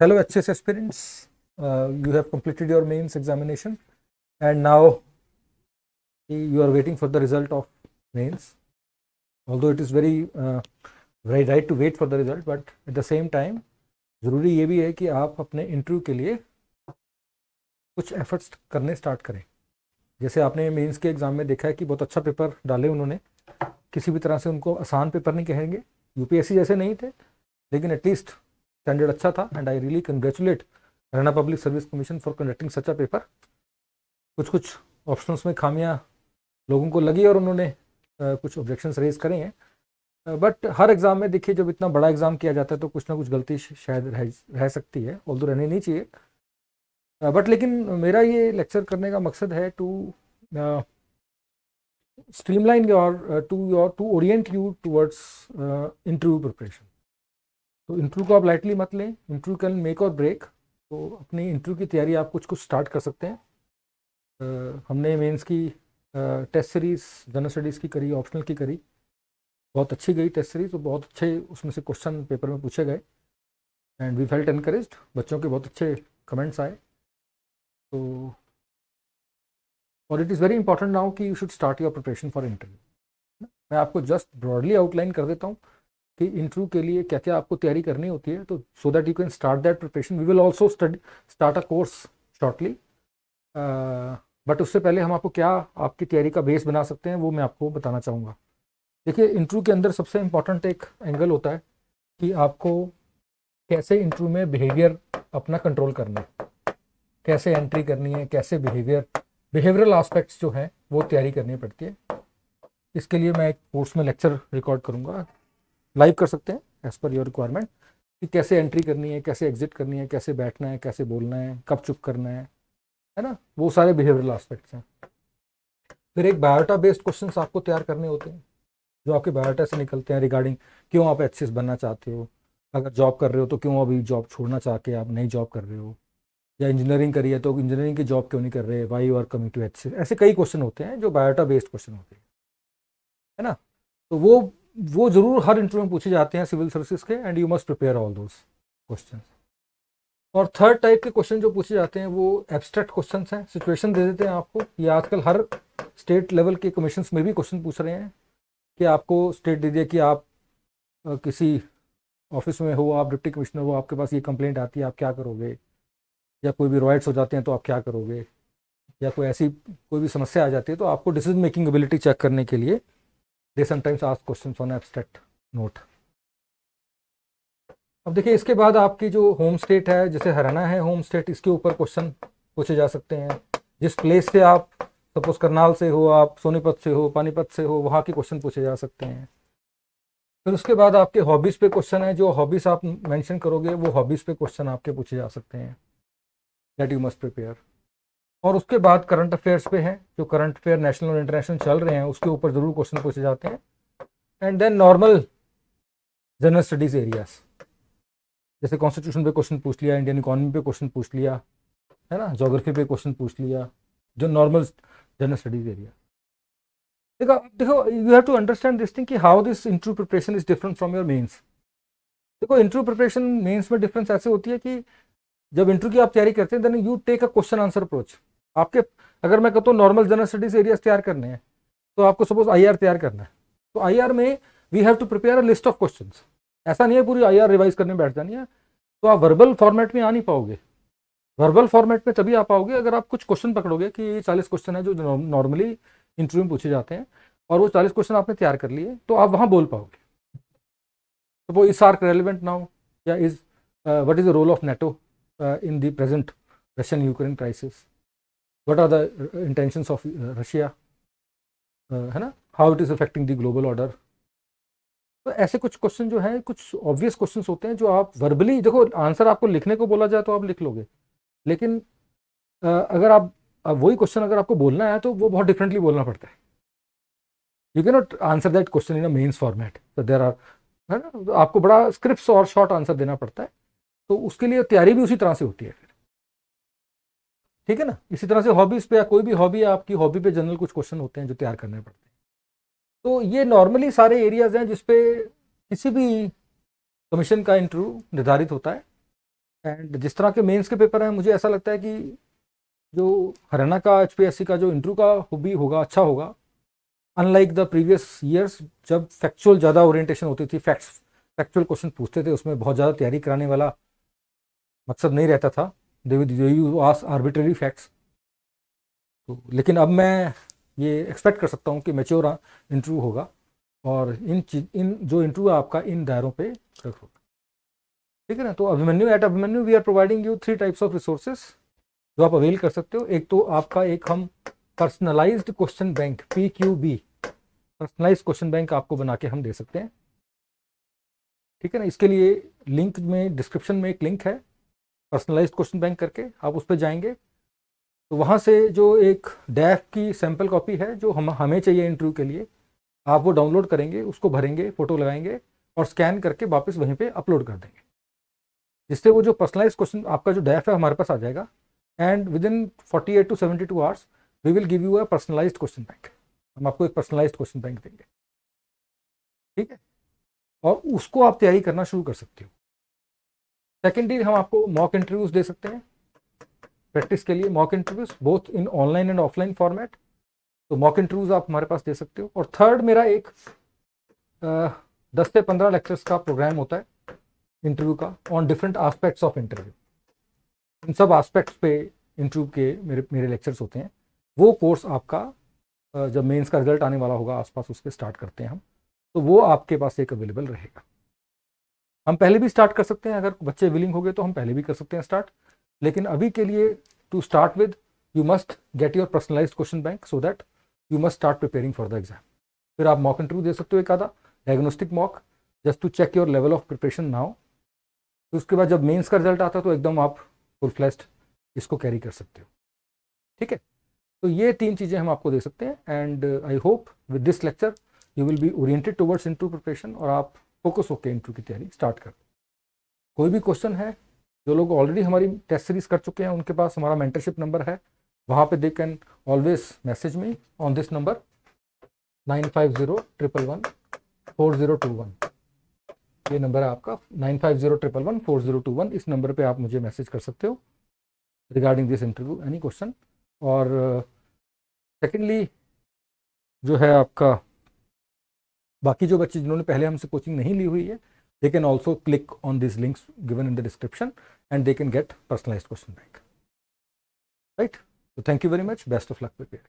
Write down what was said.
Hello HS aspirants, uh, you have completed your mains examination and now you are waiting for the result of mains. Although it is very uh, very right to wait for the result but at the same time ज़रूरी ये भी है कि आप अपने interview के लिए कुछ एफर्ट्स करने स्टार्ट करें जैसे आपने मेंस के एग्ज़ाम में देखा है कि बहुत अच्छा पेपर डाले उन्होंने किसी भी तरह से उनको आसान पेपर नहीं कहेंगे यूपीएससी जैसे नहीं थे लेकिन एटलीस्ट स्टैंडर्ड अच्छा था and I really congratulate Haryana public service commission for conducting such a paper कुछ कुछ ऑप्शंस में खामियाँ लोगों को लगी और उन्होंने कुछ ऑब्जेक्शन रेज करे हैं। बट हर एग्ज़ाम में देखिए जब इतना बड़ा एग्ज़ाम किया जाता है तो कुछ ना कुछ गलती शायद रह, रह सकती है ऑल रहनी नहीं चाहिए। बट लेकिन मेरा ये लेक्चर करने का मकसद है to streamline your to your to orient you towards interview preparation तो इंटरव्यू को आप लाइटली मत लें। Interview can make or break तो अपनी इंटरव्यू की तैयारी आप कुछ कुछ स्टार्ट कर सकते हैं। uh, हमने मेंस की टेस्ट सीरीज़ जनरल स्टडीज़ की करी ऑप्शनल की करी। बहुत अच्छी गई टेस्ट सीरीज़ तो बहुत अच्छे उसमें से क्वेश्चन पेपर में पूछे गए। एंड वी फेल्ट एनकरेज बच्चों के बहुत अच्छे कमेंट्स आए। तो और it is very important now कि you should start your preparation for interview मैं आपको जस्ट ब्रॉडली आउटलाइन कर देता हूँ। कि इंटरव्यू के लिए क्या क्या आपको तैयारी करनी होती है तो so that you can start that preparation we will also study start a course shortly but उससे पहले हम आपको क्या आपकी तैयारी का बेस बना सकते हैं, वो मैं आपको बताना चाहूँगा। देखिए इंटरव्यू के अंदर सबसे इंपॉर्टेंट एक एंगल होता है कि आपको कैसे इंटरव्यू में बिहेवियर अपना कंट्रोल करना है। कैसे एंट्री करनी है, कैसे बिहेवियर बिहेवियरल आस्पेक्ट्स जो हैं, वो तैयारी करनी पड़ती है। इसके लिए मैं एक कोर्स में लेक्चर रिकॉर्ड करूँगा। लाइव कर सकते हैं एज़ पर योर रिक्वायरमेंट कि कैसे एंट्री करनी है, कैसे एग्जिट करनी है, कैसे बैठना है, कैसे बोलना है, कब चुप करना है है ना? वो सारे बिहेवियरल आस्पेक्ट्स हैं। फिर एक बायोटा बेस्ड क्वेश्चन आपको तैयार करने होते हैं, जो आपके बायोटा से निकलते हैं रिगार्डिंग क्यों आप एच बनना चाहते हो, अगर जॉब कर रहे हो तो क्यों अभी जॉब छोड़ना चाह के आप नई जॉब कर रहे हो, या इंजीनियरिंग करी है तो इंजीनियरिंग की जॉब क्यों नहीं कर रहे why you are coming to H ऐसे कई क्वेश्चन होते हैं जो बायोटा बेस्ड क्वेश्चन होते हैं, है ना? तो वो वो ज़रूर हर इंटरव्यू में पूछे जाते हैं सिविल सर्विसेज़ के and you must prepare all those questions और थर्ड टाइप के क्वेश्चन जो पूछे जाते हैं, वो एब्स्ट्रैक्ट क्वेश्चन हैं सिचुएशन दे देते हैं आपको। ये आजकल हर स्टेट लेवल के कमीशन में भी क्वेश्चन पूछ रहे हैं कि आपको स्टेट दे दिया कि आप किसी ऑफ़िस में हो, आप डिप्टी कमिश्नर हो, आपके पास ये कंप्लेंट आती है, आप क्या करोगे? या कोई भी रॉयट्स हो जाते हैं तो आप क्या करोगे? या कोई ऐसी, कोई भी समस्या आ जाती है तो आपको डिसीज़न मेकिंग एबिलिटी चेक करने के लिए they sometimes ask questions on abstract note अब देखिए, इसके बाद आपकी जो होम स्टेट है, जैसे हरियाणा है होम स्टेट इसके ऊपर क्वेश्चन पूछे जा सकते हैं। जिस प्लेस से आप सपोज़ करनाल से हो आप, सोनीपत से हो, पानीपत से हो, वहाँ के क्वेश्चन पूछे जा सकते हैं। फिर उसके बाद आपके हॉबीज़ पे क्वेश्चन है, जो हॉबीज़ आप मेंशन करोगे, वो हॉबीज़ पे क्वेश्चन आपके पूछे जा सकते हैं। दैट यू मस्ट प्रिपेयर और उसके बाद करंट अफेयर्स पे हैं, जो करंट अफेयर नेशनल और इंटरनेशनल चल रहे हैं, उसके ऊपर ज़रूर क्वेश्चन पूछे जाते हैं। And then normal general studies areas जैसे कॉन्स्टिट्यूशन पे क्वेश्चन पूछ लिया इंडियन इकोनॉमी पे क्वेश्चन पूछ लिया, है ना? जोग्राफी पे क्वेश्चन पूछ लिया, जो नॉर्मल जनरल स्टडीज़ एरिया देखो देखो you have to understand this thing कि how this interview preparation is different from your mains देखो इंटरव्यू प्रिपरेशन मेंस में डिफरेंस ऐसे होती है कि जब इंटरव्यू की आप तैयारी करते हैं then you take a question answer approach आपके, अगर मैं कहता हूँ नॉर्मल जनरल स्टडीज़ एरियाज़ तैयार करने हैं तो आपको सपोज़ आईआर तैयार करना है। तो आईआर में we have to prepare a list of question ऐसा नहीं है पूरी आईआर रिवाइज करने बैठ जानी है तो आप वर्बल फॉर्मेट में आ नहीं पाओगे। वर्बल फॉर्मेट में तभी आ पाओगे अगर आप कुछ क्वेश्चन पकड़ोगे कि ये चालीस क्वेश्चन है जो नॉर्मली इंटरव्यू में पूछे जाते हैं, और वो चालीस क्वेश्चन आपने तैयार कर लिए तो आप वहाँ बोल पाओगे। तो वो इस आर्क रेलिवेंट नाउ या is what is the role of NATO in the present Russian Ukraine crisis what are the uh, intentions of uh, Russia? Uh, है ना? How it is affecting the global order तो ऐसे कुछ question जो है कुछ obvious question होते हैं जो आप वर्बली देखो आंसर आपको लिखने को बोला जाए तो आप लिख लोगे। लेकिन अगर आप वही क्वेश्चन अगर आपको बोलना है तो वो बहुत डिफरेंटली बोलना पड़ता है। You can not answer that question in a mains format there are है ना? आपको बड़ा स्क्रिप्ट और शॉर्ट आंसर देना पड़ता है। तो उसके लिए तैयारी भी उसी तरह से होती है। ठीक है ना? इसी तरह से हॉबीज़ पे या कोई भी हॉबी आपकी हॉबी पे जनरल कुछ क्वेश्चन होते हैं जो तैयार करने पड़ते हैं। तो ये नॉर्मली सारे एरियाज़ हैं जिसपे किसी भी कमीशन का इंटरव्यू निर्धारित होता है। एंड जिस तरह के मेंस के पेपर हैं, मुझे ऐसा लगता है कि जो हरियाणा का एचपीएससी का जो इंटरव्यू का भी होगा अच्छा होगा। अनलाइक द प्रीवियस ईयर्स जब फैक्चुअल ज़्यादा ओरिएंटेशन होती थी फैक्ट्स फैक्चुअल क्वेश्चन पूछते थे, उसमें बहुत ज़्यादा तैयारी कराने वाला मकसद नहीं रहता था। They you as arbitrary facts तो लेकिन अब मैं ये एक्सपेक्ट कर सकता हूँ कि मेच्योर इंटरव्यू होगा और इन चीज़, इन जो इंटरव्यू आपका, इन दायरों पे होगा ठीक है ना? तो Abhimanyu at Abhimanyu we are providing you three types of resources जो आप अवेल कर सकते हो। एक तो आपका, एक हम personalize question bank P Q B personalize question bank आपको बना के हम दे सकते हैं। ठीक है ना? इसके लिए लिंक में डिस्क्रिप्शन में एक लिंक है। पर्सनलाइज क्वेश्चन बैंक करके आप उस पर जाएँगे। तो वहाँ से जो एक डैफ की सैंपल कॉपी है, जो हम, हमें चाहिए इंटरव्यू के लिए, आप वो डाउनलोड करेंगे, उसको भरेंगे फ़ोटो लगाएँगे और स्कैन करके वापस वहीं पे अपलोड कर देंगे। जिससे वो जो पर्सनलाइज क्वेश्चन आपका जो डैफ है, हमारे पास आ जाएगा। And within forty eight to seventy two hours we will give you a personalize question bank हम आपको एक पर्सनलाइज क्वेश्चन बैंक देंगे। ठीक है? और उसको आप तैयारी करना शुरू कर सकते हो। सेकेंडली हम आपको मॉक इंटरव्यूज़ दे सकते हैं। प्रैक्टिस के लिए mock interviews both in online and offline format तो मॉक इंटरव्यूज़ आप हमारे पास दे सकते हो। और थर्ड मेरा एक दस से पंद्रह लेक्चर्स का प्रोग्राम होता है इंटरव्यू का on different aspects of interview इन सब आस्पेक्ट्स पे इंटरव्यू के मेरे मेरे लेक्चर्स होते हैं। वो कोर्स आपका जब मेंस का रिज़ल्ट आने वाला होगा, आसपास उसके स्टार्ट करते हैं हम। तो वो आपके पास एक अवेलेबल रहेगा। हम पहले भी स्टार्ट कर सकते हैं, अगर बच्चे विलिंग हो गए तो हम पहले भी कर सकते हैं स्टार्ट लेकिन अभी के लिए to start with you must get your personalize question bank so that you must start preparing for the exam फिर आप मॉक इंटरव्यू दे सकते हो एक आधा diagnostic mock just to check your level of preparation now तो उसके बाद जब मेंस का रिज़ल्ट आता है तो एकदम आप फुल फ्लैश्ड इसको कैरी कर सकते हो। ठीक है? तो ये तीन चीज़ें हम आपको दे सकते हैं and I hope with this lecture you will be oriented towards interview preparation और आप फोकस होकर इंटरव्यू की तैयारी स्टार्ट कर। कोई भी क्वेश्चन है जो लोग ऑलरेडी हमारी टेस्ट सीरीज़ कर चुके हैं उनके पास हमारा मेंटरशिप नंबर है। वहाँ पे they can always message me on this number nine five zero triple one four zero two one ये नंबर है आपका nine five zero triple one four zero two one इस नंबर पे आप मुझे मैसेज कर सकते हो regarding this interview any question और सेकेंडली uh, जो है आपका बाकी जो बच्चे जिन्होंने पहले हमसे कोचिंग नहीं ली हुई है they can also click on this links given in the description and they can get personalize question bank right तो thank you very much best of luck prepare